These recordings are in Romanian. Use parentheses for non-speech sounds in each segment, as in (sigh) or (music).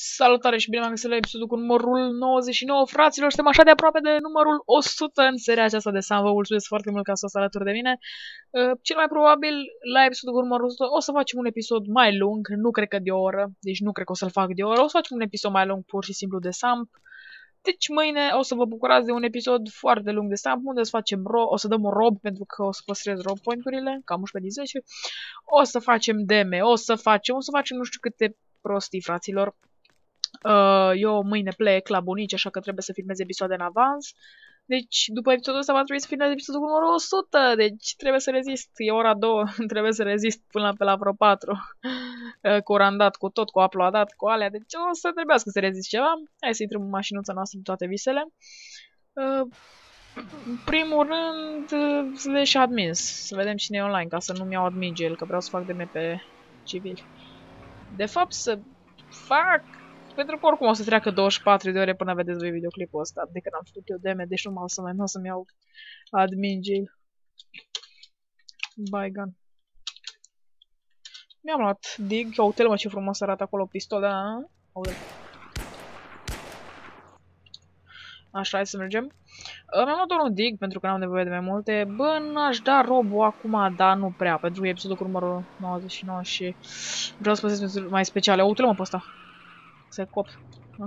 Salutare și bine am găsit la episodul cu numărul 99, fraților, suntem așa de aproape de numărul 100 în seria aceasta de Sam, vă mulțumesc foarte mult că ați fost alături de mine. Uh, cel mai probabil, la episodul cu numărul 100, o să facem un episod mai lung, nu cred că de o oră, deci nu cred că o să-l fac de o oră, o să facem un episod mai lung pur și simplu de Sam. Deci mâine o să vă bucurați de un episod foarte lung de Sam, unde o să facem ro o să dăm un rob, pentru că o să păstrez rob point-urile, cam 11 din 10. O să facem deme, o să facem, o să facem nu știu câte prostii, fraților. Uh, eu mâine plec la bunici, așa că trebuie să filmez episoade în avans. Deci, după episodul ăsta va trebui să filmez episodul cu numărul 100, deci trebuie să rezist. E ora 2, (laughs) trebuie să rezist până la, pe la vreo 4. Uh, cu randat, cu tot, cu uploadat, cu alea, deci o să trebuiască să rezist ceva. Hai să intrăm în mașinuța noastră toate visele. Uh, în primul rând, uh, slash admins. Să vedem cine e online, ca să nu-mi iau admin gel, că vreau să fac DM pe civil. De fapt, să fac pentru că oricum o să treacă 24 de ore până vedeți voi videoclipul ăsta, de când am făcut eu DM, deci nu o să mai nu o să-mi iau admin jail. Baigan. Mi-am luat dig, uite-l mă ce frumos arată acolo pistola. Aude. Așa, hai să mergem. Mi-am luat doar un dig pentru că n-am nevoie de mai multe. Bă, n-aș da robul acum, dar nu prea, pentru că e episodul cu numărul 99 și vreau să păsesc mai speciale. Uite-l mă pe ăsta se cop. Da?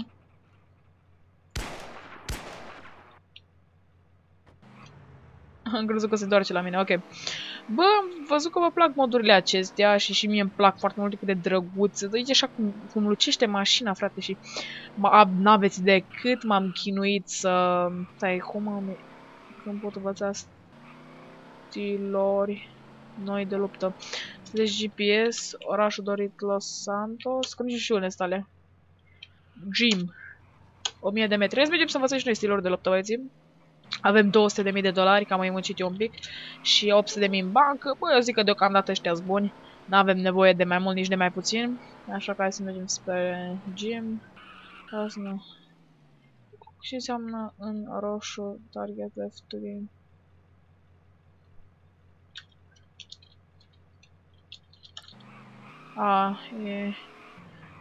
(laughs) Am crezut că se doarce la mine, ok. Bă, am văzut că vă plac modurile acestea și și mie îmi plac foarte mult cât de drăguțe. Uite așa cum, cum lucește mașina, frate, și n-aveți de cât m-am chinuit să... Stai, cum am... Când pot învăța stilori noi de luptă. Deci GPS, orașul dorit Los Santos, cum și unele stale. Gym. 1000 de metri. Hai să mergem să învățăm și noi stiluri de luptă, băieții. Avem 200.000 de dolari, cam mai muncit eu un pic. Și 800.000 în bancă. Bă, eu zic că deocamdată ăștia buni. Nu avem nevoie de mai mult, nici de mai puțin. Așa că hai să mergem spre gym. Asta nu. Ce înseamnă în roșu target left to game? A, e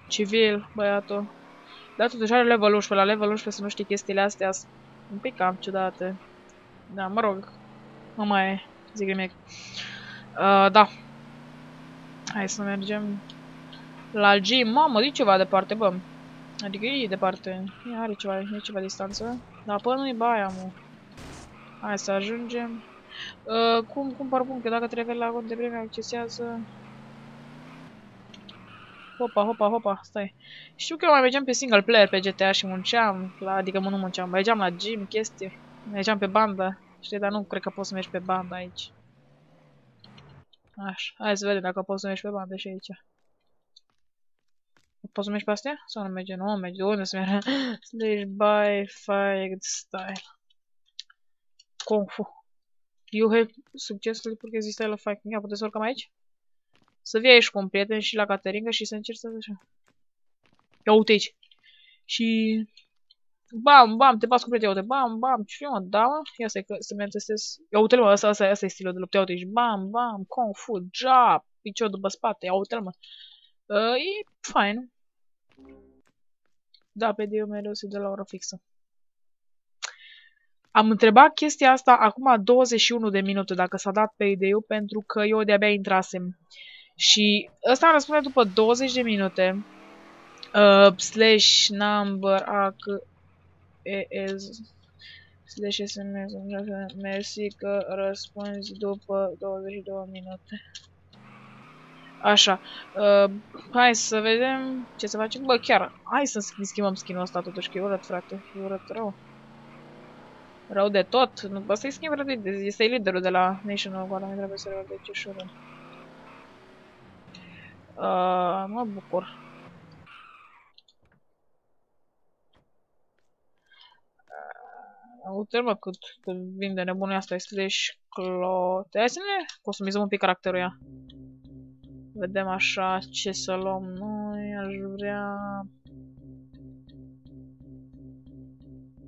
civil, băiatul. Da, totuși are level 11. La level 11 să nu știi chestiile astea un pic cam ciudate. Da, mă rog. Nu mai zic nimic. Uh, da. Hai să mergem la gym. Mamă, e ceva departe, bă. Adică e departe. E, are ceva, e ceva distanță. Dar până nu-i baia, mă. Hai să ajungem. Uh, cum cumpăr puncte? Dacă trebuie la cont de vreme accesează... Hopa, hopa, hopa, stai. Știu că eu mai mergeam pe single player pe GTA și munceam, la, adică nu munceam, mergeam la gym, chestii. Mergeam pe bandă, știi, dar nu cred că poți să mergi pe bandă aici. Așa, hai să vedem dacă poți să mergi pe bandă și aici. Poți să mergi pe astea? Sau nu merge? Nu merge, unde să merge? (laughs) Slash by fight style. Kung Fu. You have successfully progressed style of fighting. Ia, puteți să urcăm aici? Să vii aici cu un prieten și la cateringă și să încerci să așa. Ia uite aici. Și... Bam, bam, te bați cu prieteni, uite, bam, bam, ce mă, da, mă? Ia să, să mi testez. Ia uite-l, mă, asta, asta, asta e stilul de luptă, ia uite aici, bam, bam, kung fu, jab, picior după spate, ia uite-l, mă. Uh, e fain. Da, pe Dio mereu se de la ora fixă. Am întrebat chestia asta acum 21 de minute dacă s-a dat pe ideu pentru că eu de-abia intrasem. Și ăsta îmi răspunde după 20 de minute. Uh, slash number ac es slash sms mersi că răspunzi după 22 minute. Așa. Uh, hai să vedem ce să facem. Bă, chiar, hai să schimbăm skin-ul ăsta totuși, că e urât, frate. E urât rău. Rău de tot. Nu poți să-i schimb rău Este liderul de la National Guard. Nu trebuie să rău de ce șură. Uh, mă bucur. Uh, uite mă cât, cât vin de nebunul asta, slash cloth. Hai să ne customizăm un pic caracterul ea. Vedem așa ce să luăm noi, aș vrea...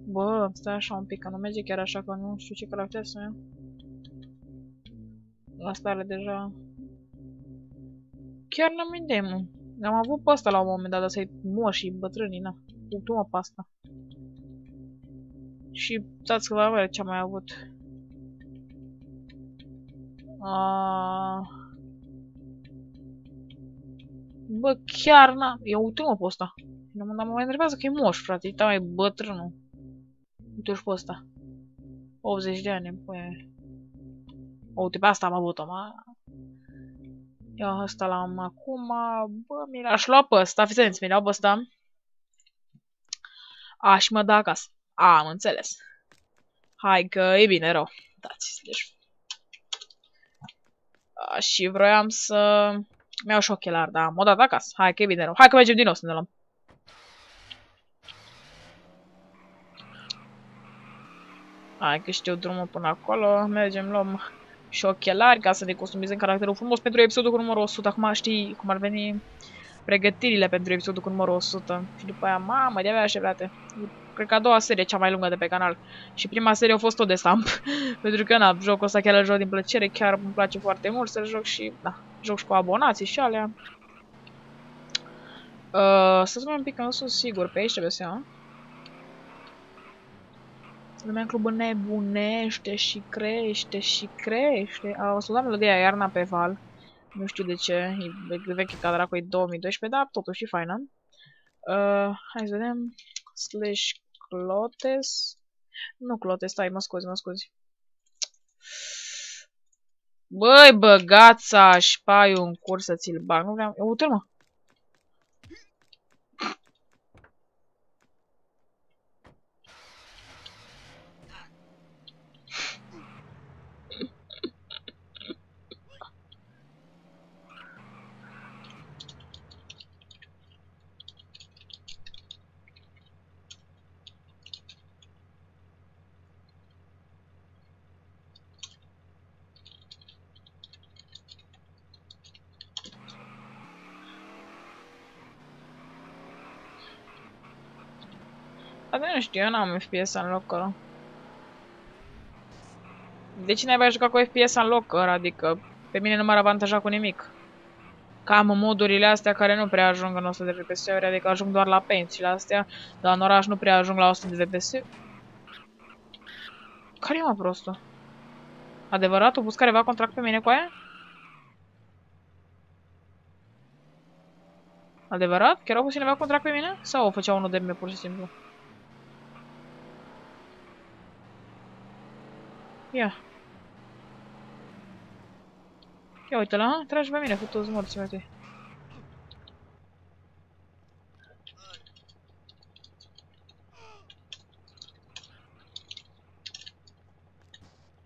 Bă, stai așa un pic, că nu merge chiar așa, că nu știu ce caracter să iau. Asta are deja Chiar n-am idee, mă. Am avut pe ăsta la un moment dat, dar să-i moși bătrânii, na. Ultima pe asta. Și dați că va ce am mai avut. Uh... Bă, chiar na... Eu uite-mă pe ăsta. Dar mă mai enervează că e moș, frate. E mai bătrânul. Uite-și pe ăsta. 80 de ani, păi... Uite, pe asta am avut-o, mă. Ia asta l-am acum. Bă, mi l-aș lua pe ăsta. Fiți atenți, mi l-au pe ăsta. Aș mă da acasă. A, am înțeles. Hai că e bine rău. Dați, deci... A, și vroiam să... Mi-au și ochelar, da, am o dat acasă. Hai că e bine rău. Hai că mergem din nou să ne luăm. Hai că știu drumul până acolo. Mergem, luăm și ochelari ca să ne customizăm caracterul frumos pentru episodul cu numărul 100. Acum știi cum ar veni pregătirile pentru episodul cu numărul 100. Și după aia, mamă, de-abia așteptate. Cred că a doua serie cea mai lungă de pe canal. Și prima serie a fost tot de stamp. (laughs) pentru că, na, jocul ăsta chiar îl joc din plăcere, chiar îmi place foarte mult să joc și, da, joc și cu abonații și alea. Uh, să un pic că nu sunt sigur, pe aici trebuie să iau. Lumea club nebunește și crește și crește. A ascultat melodia Iarna pe val. Nu știu de ce, e veche ca dracu, e 2012, dar totuși e faină. Uh, hai să vedem. Slash Clotes. Nu Clotes, stai, mă scuzi, mă scuzi. Băi, băgața și paiul în curs să ți-l bag. Nu vreau... Uite-l, mă. Dar nu știu, eu n-am FPS în locker. De ce n-ai jucat cu FPS în locker? Adică pe mine nu m-ar avantaja cu nimic. Cam modurile astea care nu prea ajung în 100 de FPS-uri, adică ajung doar la paint și la astea, dar în oraș nu prea ajung la 100 de FPS. Care e mă prostul? Adevărat? O pus careva contract pe mine cu aia? Adevărat? Chiar au pus cineva contract pe mine? Sau o făcea unul de mine pur și simplu? Ia. Ia uite la, tragi pe mine cu toți morții mei.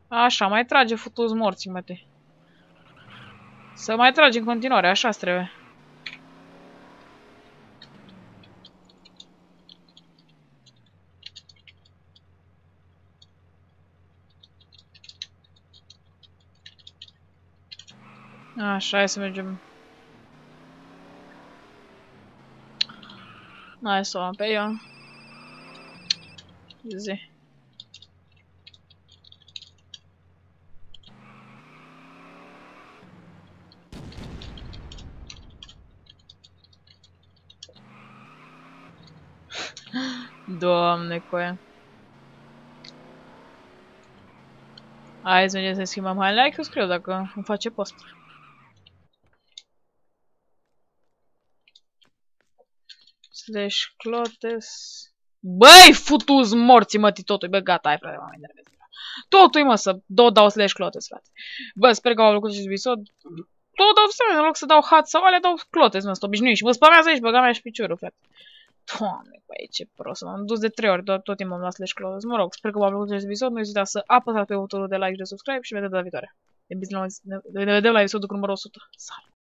Așa, mai trage futus morții, măte. Să mai tragi în continuare, așa trebuie. Așa, hai să mergem. Hai să o am pe ea. Zi. Doamne, coaia. Hai să mergem să schimbăm highlight, că scriu dacă îmi face post. Slash clotes. Băi, futus morții, mă, totul. Bă, gata, ai, frate, mă mai enervez. Totul mă, să do dau slash clotes, frate. Bă, sper că au lucrat acest episod. Tot dau să în loc să dau hat sau alea, dau clotes, mă, sunt obișnuit. Și mă spamează aici, băga mea și piciorul, frate. Doamne, băi, ce prost. M-am dus de trei ori, tot, tot timpul am luat slash clotes. Mă rog, sper că v-a plăcut acest episod. Nu uitați să apăsați pe butonul de like și de subscribe și vedem data viitoare. Ne vedem la episodul cu numărul 100. Salut!